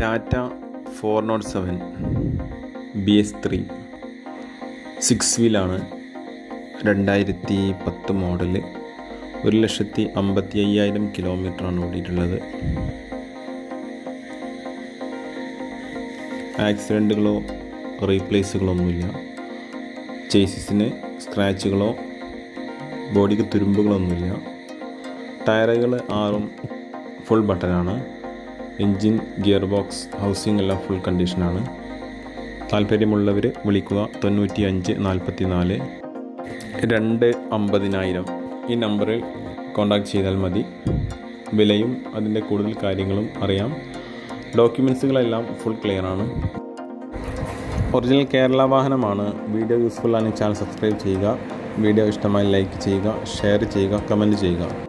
Tata four nought seven B S three six വീലാണ് രണ്ടായിരത്തി പത്ത് model ഒരു ലക്ഷത്തി അമ്പത്തി അയ്യായിരം കിലോമീറ്ററാണ് ഓടിയിട്ടുള്ളത്. ആക്സിഡന്റുകളോ റീപ്ലേസുകളോ ഒന്നുമില്ല ചേസിസിന് സ്ക്രാച്ചുകളോ ബോഡിക്ക് തുരുമ്പുകളൊന്നുമില്ല. ടയറുകൾ ആറും ഫുൾ ബട്ടനാണ്. എൻജിൻ ഗിയർ ബോക്സ് ഹൗസിംഗ് എല്ലാം ഫുൾ കണ്ടീഷനാണ് താല്പര്യമുള്ളവർ വിളിക്കുക തൊണ്ണൂറ്റി അഞ്ച് നാൽപ്പത്തി നാല് രണ്ട് അമ്പതിനായിരം. ഈ നമ്പറിൽ കോൺടാക്ട് ചെയ്താൽ മതി. വിലയും അതിന്റെ കൂടുതൽ കാര്യങ്ങളും അറിയാം. ഡോക്യുമെൻസുകളെല്ലാം ഫുൾ ക്ലിയർ ആണ്. ഒറിജിനൽ കേരള വാഹനമാണ്. വീഡിയോ യൂസ്ഫുൾ ആണെങ്കിൽ ചാനൽ സബ്സ്ക്രൈബ് ചെയ്യുക. വീഡിയോ ഇഷ്ടമായി ലൈക്ക് ചെയ്യുക ഷെയർ ചെയ്യുക കമന്റ് ചെയ്യുക.